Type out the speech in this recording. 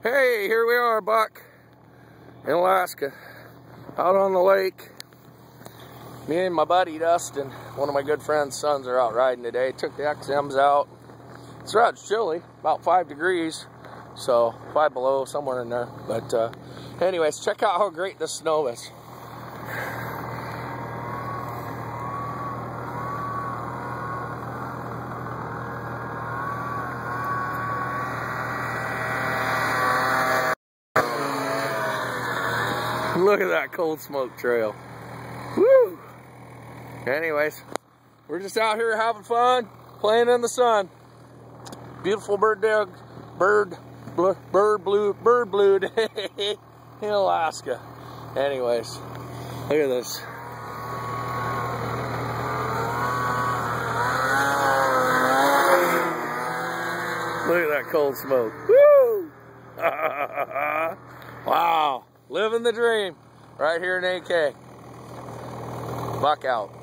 Hey, here we are, Buck, in Alaska, out on the lake. Me and my buddy Dustin, one of my good friend's sons, are out riding today. Took the XMs out. It's rather chilly, about five degrees, so five below, somewhere in there. But uh, anyways, check out how great this snow is. Look at that cold smoke trail. Woo! Anyways, we're just out here having fun, playing in the sun. Beautiful bird dog, bird, bl bird blue, bird blue day in Alaska. Anyways, look at this. Look at that cold smoke. Woo! wow. Living the dream right here in AK. Buck out.